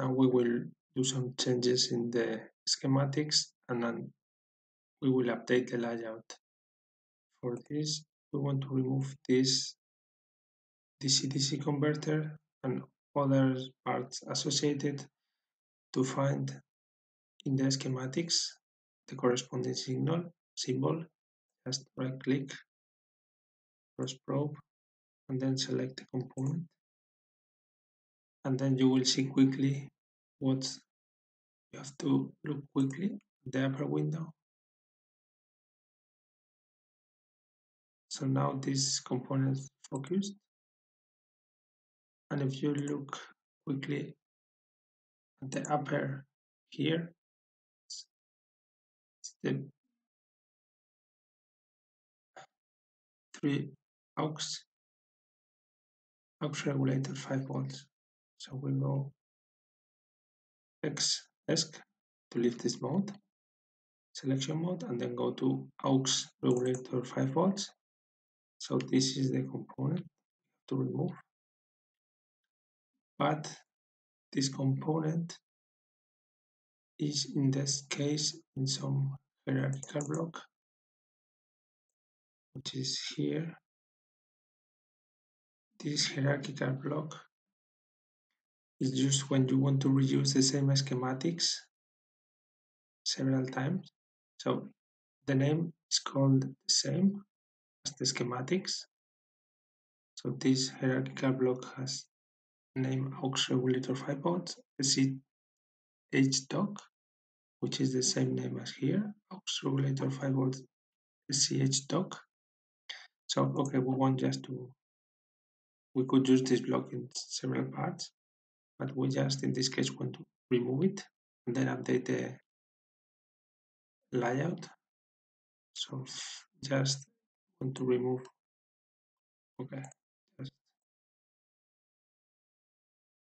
Now we will do some changes in the schematics and then we will update the layout. For this, we want to remove this DC-DC converter and other parts associated to find in the schematics the corresponding signal symbol. Just right click, press probe, and then select the component. And then you will see quickly what you have to look quickly the upper window. So now this component is focused. And if you look quickly at the upper here, it's the three aux aux regulator 5 volts. So we go X ESC to leave this mode, selection mode, and then go to aux regulator 5 volts. So this is the component to remove. But this component is in this case in some hierarchical block, which is here. This hierarchical block is used when you want to reuse the same schematics several times. So the name is called the same as the schematics. So this hierarchical block has name aux regulator 5 volts, SCH doc, which is the same name as here, aux regulator 5 volts SCH doc. So okay, we want just to we could use this block in several parts but we just in this case want to remove it and then update the layout so just want to remove. Okay just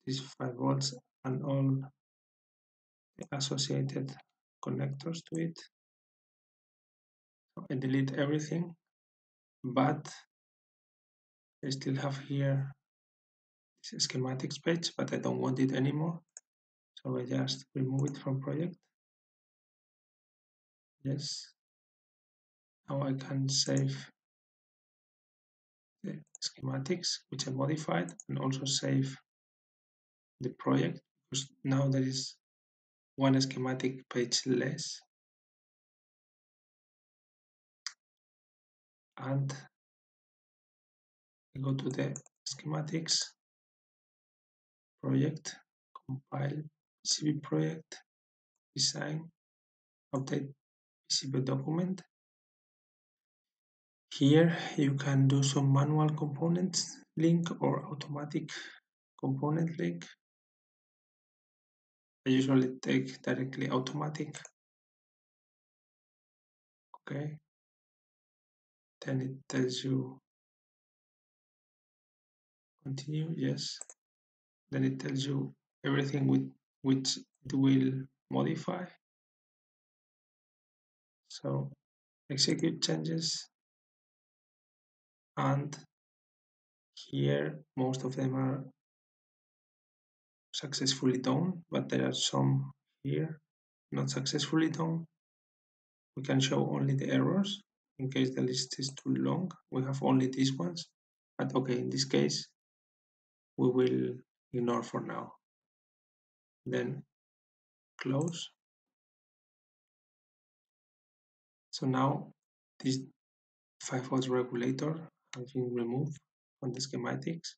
these 5 volts and all the associated connectors to it. So I delete everything but I still have here schematics page, but I don't want it anymore. So I just remove it from project. Yes. Now I can save the schematics, which I modified, and also save the project, because now there is one schematic page less. And I go to the schematics project, compile PCB project, design, update PCB document. Here you can do some manual components link or automatic component link. I usually take directly automatic. Okay. Then it tells you continue, yes then it tells you everything with which it will modify. So execute changes. And here most of them are successfully done but there are some here not successfully done. We can show only the errors in case the list is too long. We have only these ones. But okay in this case we will ignore for now. Then close. So now this 5 volts regulator has been removed from the schematics